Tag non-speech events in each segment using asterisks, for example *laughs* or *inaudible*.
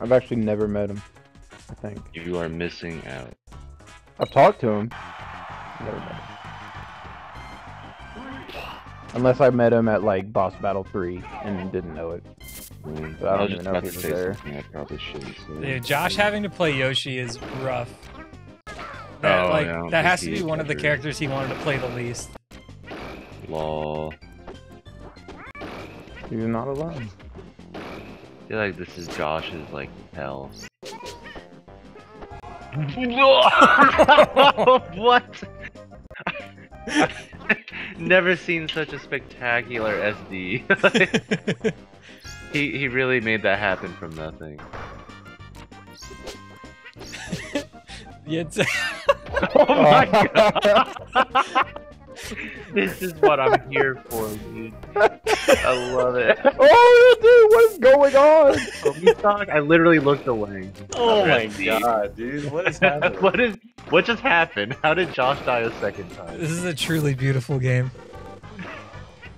I've actually never met him. I think You are missing out. I've talked to him. Never met him. Unless I met him at like Boss Battle Three and didn't know it. Mm, But I don't I was even know if he was there. something I probably shouldn't say. Dude, Josh having to play Yoshi is rough. That, Oh, like yeah, I don't that think has to be one of the characters he wanted to play the least. Lol. You're not alone. I feel like this is Josh's like hell. *laughs* what? *laughs* Never seen such a spectacular SD. *laughs* he he really made that happen from nothing. yeah, Oh my god! *laughs* this is what I'm here for, dude. I love it. *laughs* oh, dude, what is going on? Talk, I literally looked away. Oh my god, dude, what is *laughs* happening? what is what just happened? How did Josh die a second time? this is a truly beautiful game.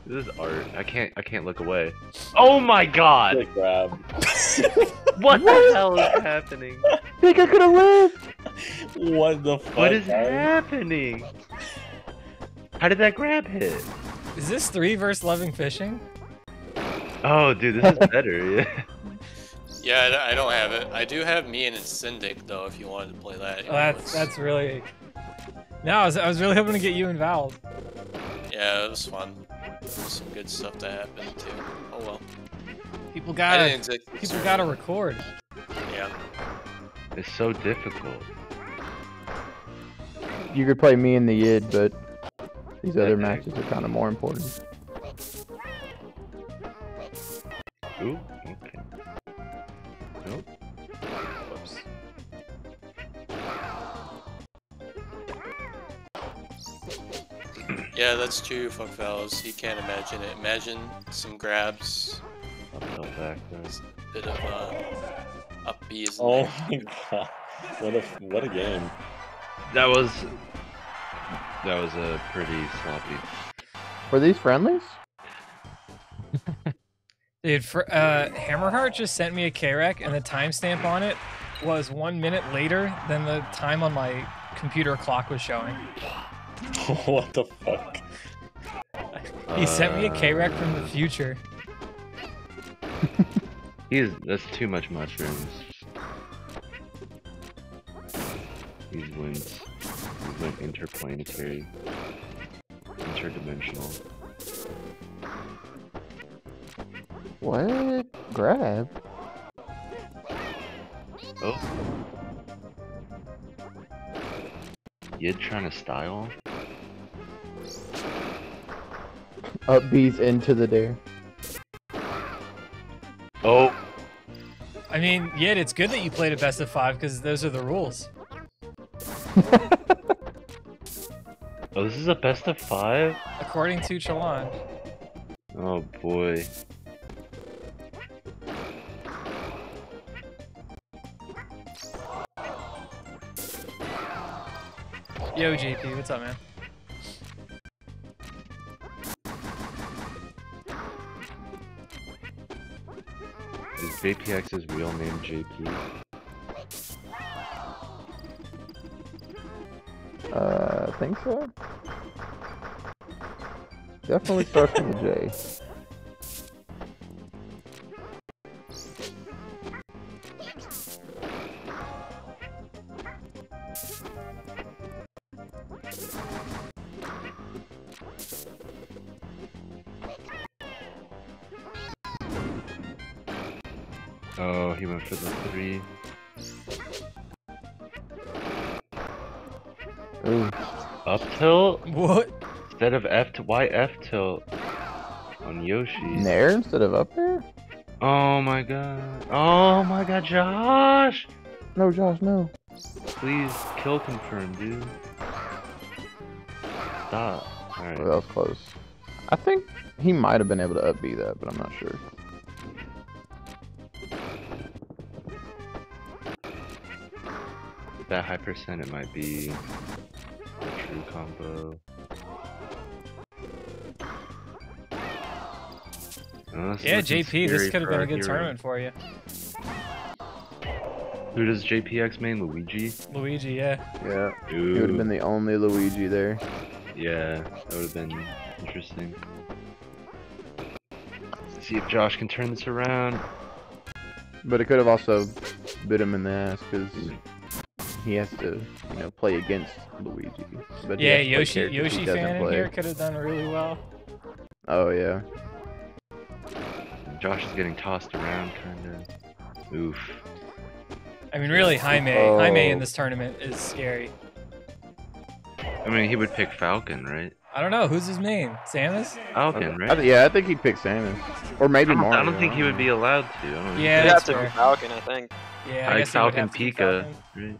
This is art. I can't I can't look away. Oh my god! Good grab. What the hell is happening? I think I could have lived. What the fuck? What is man? happening? How did that grab hit? Is this three versus loving fishing? Oh, dude, this is better. *laughs* Yeah. Yeah, I don't- have it. I do have me and Syndic though. If you wanted to play that. you Oh, that's that's really. No, I was, I was really hoping to get you and involved. Yeah, it was fun. There's some good stuff to happen too. Oh well. People gotta people concern. gotta record. Yeah. It's so difficult. You could play me in the Yid, but these other matches are kind of more important. Ooh, okay. Nope. Whoops. Yeah, that's true, fuck fellows. He can't imagine it. Imagine some grabs, I'll tell back then. bit of uh, up B is Oh my *laughs* god. What a what a game. That was that was a pretty sloppy. Were these friendlies? *laughs* Dude, for, uh, Hammerheart just sent me a KREC, and the timestamp on it was one minute later than the time on my computer clock was showing. *laughs* what the fuck? He sent me a Uh, KREC from the future. *laughs* He's that's too much mushrooms. These wins. These went interplanetary. Interdimensional. What? Grab? Oh. Yid trying to style? Up B's into the dair. Oh! I mean, yeah, it's good that you played a best of five because those are the rules. *laughs* Oh, this is a best of five? According to Challonge. Oh boy. Yo, JP, what's up, man? Is JPX's real name JP? Uh, I think so. Definitely starts with a J. Oh, he went for the three. Ooh. Up tilt? What? Instead of F to why F tilt on Yoshi? Nair instead of up there? Oh my god. Oh my god, Josh! No, Josh, no. Please kill confirm, dude. Stop. Oh, that was close. I think he might have been able to up B that, but I'm not sure. That high percent it might be a true combo. Oh, Yeah, JP, this could have been a good hero. tournament for you. Who does JPX main? Luigi? Luigi, yeah. Yeah, Ooh. he would have been the only Luigi there. Yeah, that would have been interesting. See if Josh can turn this around. But it could have also bit him in the ass because he has to, you know, play against Luigi. But Yeah, has to play Yoshi Yoshi fan in here could have done really well. Oh yeah. Josh is getting tossed around, kinda. Oof. I mean, really, Jaime oh. Jaime in Oh. this tournament is scary. I mean, he would pick Falcon, right? I don't know who's his main. Samus? Falcon, I right? th- yeah, I think he'd pick Samus, or maybe I don't, Mario. I don't think he would be allowed to. I don't Yeah, think It'd that's have to be. Falcon, I think. Yeah, I I like guess he would Falcon have to be Pika. Falcon. Right?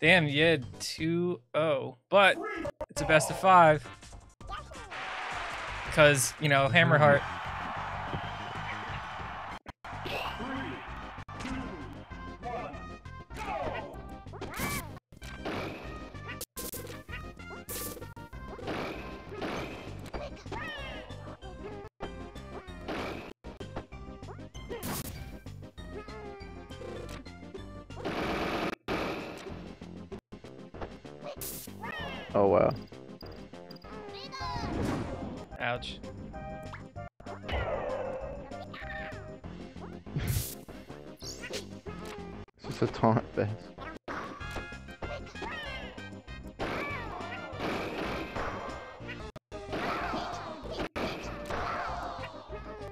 Damn, you had 2-0, but it's a best of five because you know Hammerheart. Oh wow. Ouch. It's just a taunt *laughs* fest.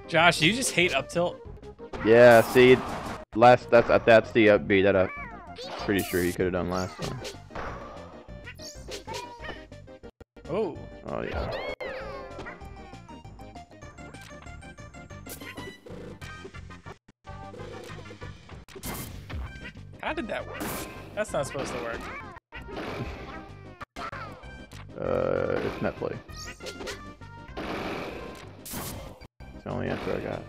Josh, you just hate up tilt. Yeah, see, last that's that's the up B that I'm pretty sure he could have done last time. How did that work? That's not supposed to work. Uh, it's net play. It's the only answer I got.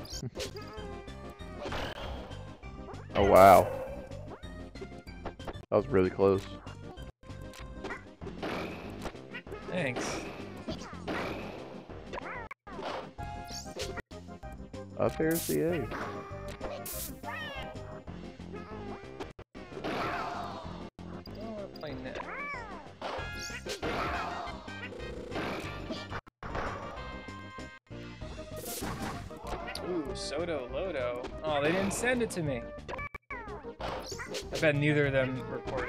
*laughs* oh wow. That was really close. Thanks. Up airs the A. Ooh, Soto Lodo. Oh, they didn't send it to me. I bet neither of them report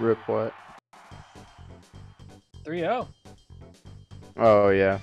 Rip what? 3-0. Oh yeah.